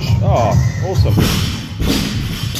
Oh, awesome.